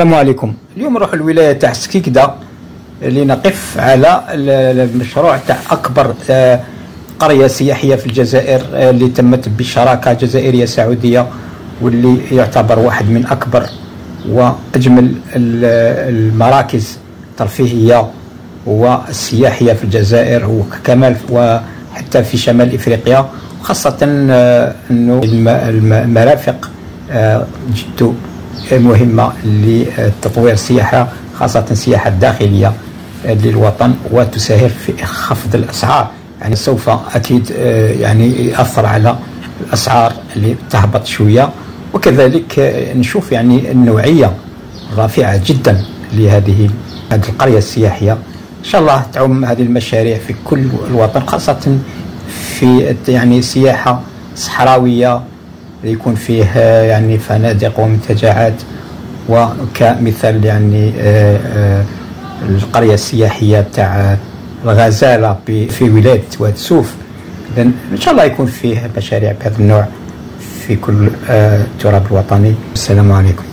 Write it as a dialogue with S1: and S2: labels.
S1: السلام عليكم. اليوم نروح الولايه تاع سكيكدا لنقف على المشروع تاع أكبر آه، قرية سياحية في الجزائر آه، اللي تمت بشراكة جزائرية سعودية واللي يعتبر واحد من أكبر وأجمل المراكز الترفيهيه والسياحيه في الجزائر وكمان وحتى في شمال إفريقيا خاصه آه، إنه المرافق جد مهمة لتطوير السياحة خاصة السياحة الداخلية للوطن وتساهم في خفض الأسعار. يعني سوف أكيد آه، يعني يأثر على الأسعار اللي تهبط شوية. وكذلك آه، نشوف يعني النوعية رافعة جدا لهذه هذه القرية السياحية. إن شاء الله تعم هذه المشاريع في كل الوطن خاصة في يعني سياحة صحراوية يكون فيه يعني فنادق ومنتجعات وكمثال يعني آه، آه، القرية السياحية تاع الغزاله في ولاية واد سوف. اذا إن شاء الله يكون فيه مشاريع بهذا النوع في كل آه، التراب الوطني. السلام عليكم.